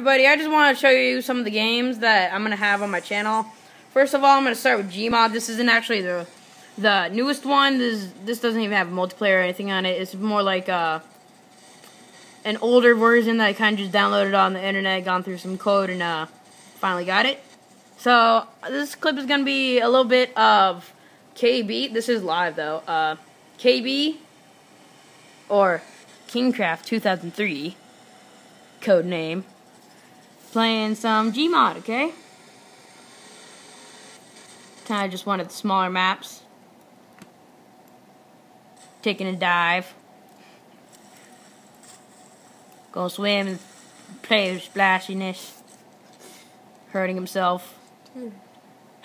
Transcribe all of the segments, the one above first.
everybody. I just want to show you some of the games that I'm going to have on my channel. First of all, I'm going to start with Gmod. This isn't actually the the newest one. This this doesn't even have multiplayer or anything on it. It's more like uh, an older version that I kind of just downloaded on the internet, gone through some code, and uh, finally got it. So this clip is going to be a little bit of KB. This is live though. Uh, KB or Kingcraft 2003 code name. Playing some Gmod, okay? Kind of just wanted the smaller maps. Taking a dive. Go swim and play with splashiness. Hurting himself. How it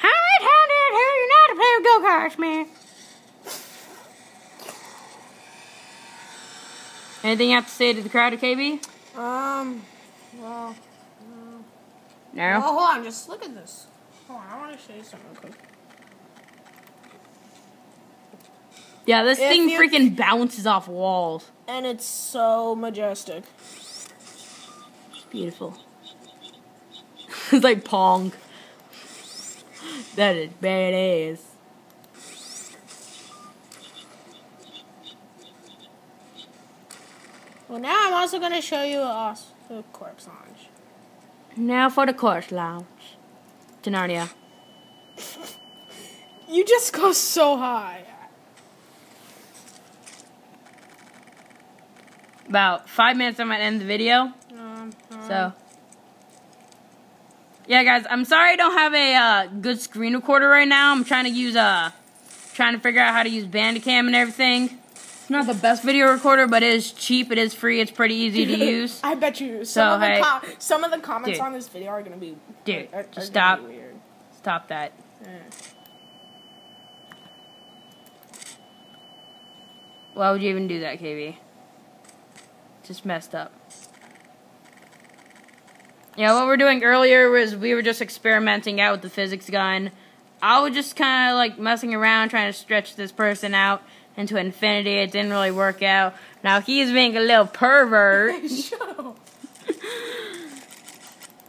how you know to play with go-karts, man? Anything you have to say to the crowd KB? Um, well, no. Well, hold on, just look at this. Hold on, I want to show you something real quick. Yeah, this if thing freaking bounces off walls. And it's so majestic. It's beautiful. it's like Pong. That is badass. Well, now I'm also going to show you uh, the corpse lounge. Now for the corpse lounge. To Narnia. you just go so high. About five minutes, I might end the video. Um, um. So. Yeah, guys, I'm sorry I don't have a uh, good screen recorder right now. I'm trying to use, uh, trying to figure out how to use Bandicam and everything. It's not the best video recorder, but it is cheap. It is free. It's pretty easy to use. I bet you some, so, of, the hey, com- some of the comments dude, on this video are going to be dude. Are, are just stop. Stop that. Yeah. Why would you even do that, KB? Just messed up. Yeah, what we were doing earlier was we were just experimenting out with the physics gun. I was just kind of like messing around, trying to stretch this person out into infinity. It didn't really work out. Now he's being a little pervert.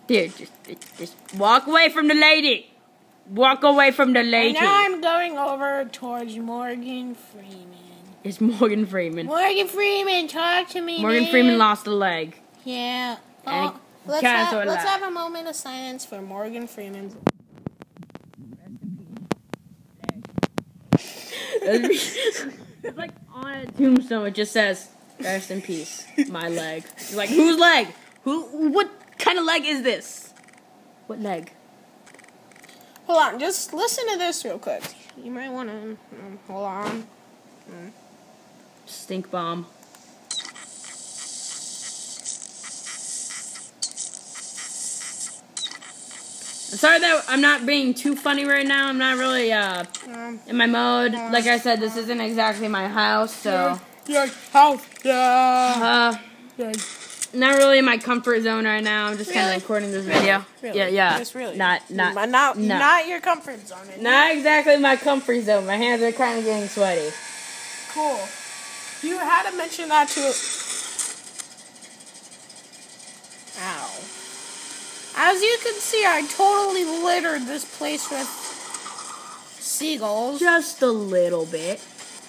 Dude, just, just walk away from the lady. Walk away from the lady. And now I'm going over towards Morgan Freeman. It's Morgan Freeman. Morgan Freeman, talk to me. Morgan man. Freeman lost a leg. Yeah. Oh, let's, have, let's have a moment of silence for Morgan Freeman. Like on a tombstone. It just says "Rest in peace, my leg." You're like, whose leg? Who? What kind of leg is this? What leg? Hold on, just listen to this real quick. You might want to um, hold on. Mm. Stink bomb. I'm sorry that I'm not being too funny right now. I'm not really uh, um, in my mode. Like I said, this isn't exactly my house, so. Your house, yeah. Uh, not really in my comfort zone right now. I'm just really? kind of recording this video. Really? Yeah, yeah. Just really. Not, not, not, not, not your comfort zone. Not exactly my comfort zone. My hands are kind of getting sweaty. Cool. You had to mention that to. Ow. As you can see, I totally littered this place with seagulls. Just a little bit.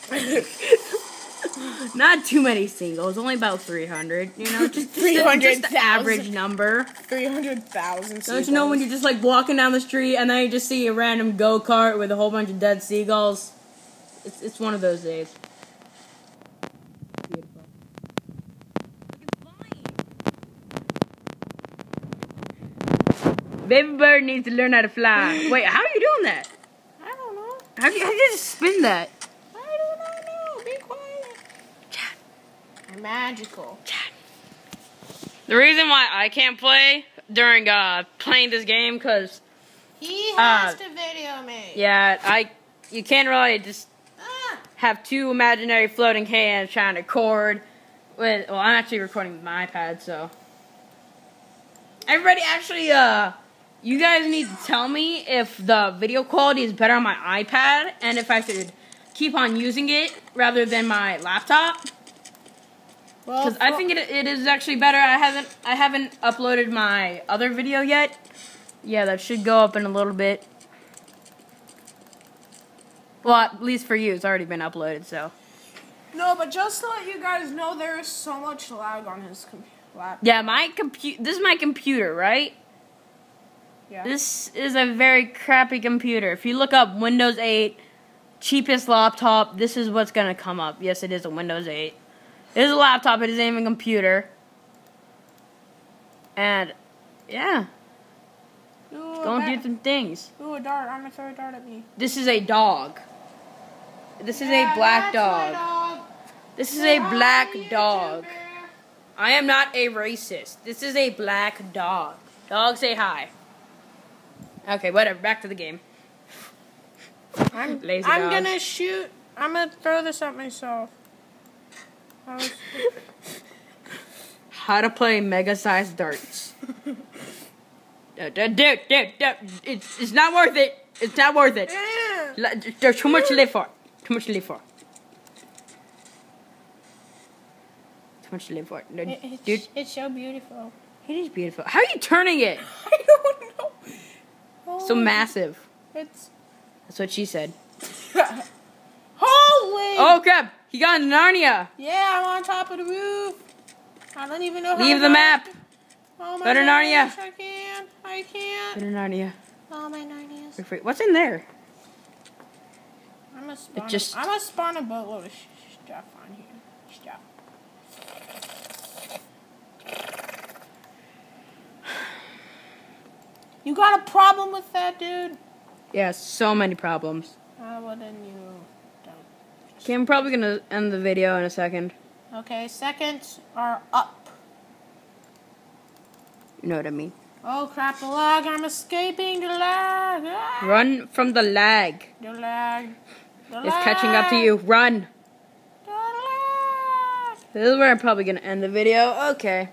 Not too many singles, only about 300, you know, just, 300, just the average number. 300,000 Don't you know when you're just like walking down the street and then you just see a random go-kart with a whole bunch of dead seagulls? It's, it's one of those days. Baby bird needs to learn how to fly. Wait, how are you doing that? I don't know. How do you, how do you just spin that? I do not know. Be quiet. Chat. I'm magical. Chat. The reason why I can't play during uh playing this game because he has uh, to video me. Yeah, I. You can't really just ah. have two imaginary floating hands trying to record. With well, I'm actually recording with my iPad, so everybody actually uh you guys need to tell me if the video quality is better on my iPad and if I should keep on using it rather than my laptop. Well, Because I think it, it is actually better. I haven't I haven't uploaded my other video yet. Yeah, that should go up in a little bit. Well, at least for you, it's already been uploaded. So no, but just to let you guys know, there is so much lag on his computer. yeah, my computer. This is my computer, right? Yeah. This is a very crappy computer. If you look up Windows 8 cheapest laptop, this is what's gonna come up. Yes, it is a Windows 8. It is a laptop. It isn't even a computer. And yeah, Ooh, it's going a to do some things. Ooh, a dart. I'm gonna throw a dart at me. This is a dog. This is Yeah, a black dog. dog. This is a black dog. I am not a racist. This is a black dog. Dog, say hi. Okay, whatever. Back to the game. I'm, Lazy I'm dog. gonna shoot. I'm gonna throw this at myself. Was, How to play mega sized darts. dude, dude, dude, dude, it's, it's not worth it. It's not worth it. Li- There's too much to live for. Too much to live for. Too much to live for. Dude, It- it's, dude, it's so beautiful. it is beautiful. How are you turning it? I don't know. So Oh, massive. It's That's what she said. holy. Oh crap! He got in Narnia. Yeah, I'm on top of the roof. I don't even know how. Leave the map. Oh my Go to Narnia. gosh, I can't. I can't. To Narnia. Oh my Narnias. What's in there? I'm gonna spawn. just- A, I'm gonna spawn a boatload of stuff on here. Stuff. You got a problem with that, dude? Yeah, so many problems. Uh, well then you don't. Okay, I'm probably gonna end the video in a second. Okay, seconds are up. You know what I mean. Oh crap, the lag! I'm escaping the lag. Ah, Run from the lag. The lag. The It's catching up to you. Run. The lag. This is where I'm probably gonna end the video. Okay.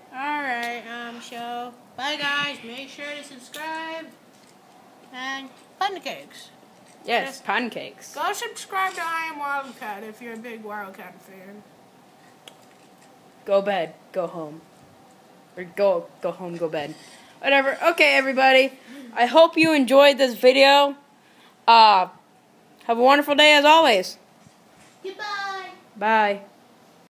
Bye guys, make sure to subscribe, and pancakes. Yes, pancakes. Go subscribe to I Am Wildcat if you're a big Wildcat fan. Go bed. Go home. Or go go home. Go bed. Whatever. Okay, everybody. I hope you enjoyed this video. Uh, have a wonderful day as always. Goodbye! Bye.